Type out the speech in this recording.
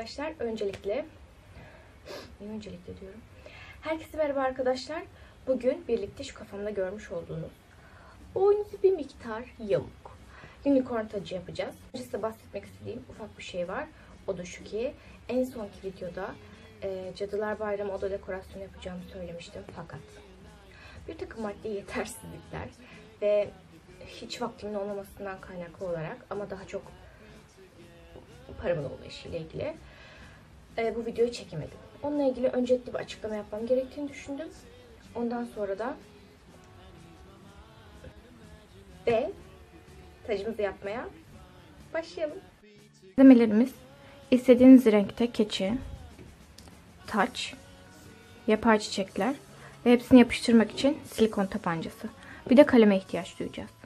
Arkadaşlar öncelikle niye öncelikle diyorum. Herkese merhaba arkadaşlar. Bugün birlikte şu kafamda görmüş olduğunuz boynuzu bir miktar yamuk. Unicorn tacı yapacağız. Önce size bahsetmek istediğim ufak bir şey var. O da şu ki en sonki videoda e, Cadılar Bayramı oda dekorasyonu yapacağımı söylemiştim. Fakat bir takım maddi yetersizlikler ve hiç vaktimin olmamasından kaynaklı olarak ama daha çok paramın olmayışıyla ilgili e, bu videoyu çekemedim. Onunla ilgili öncelikli bir açıklama yapmam gerektiğini düşündüm. Ondan sonra da ve tacımızı yapmaya başlayalım. Malzemelerimiz istediğiniz renkte keçi, taç, yapay çiçekler ve hepsini yapıştırmak için silikon tabancası. Bir de kaleme ihtiyaç duyacağız.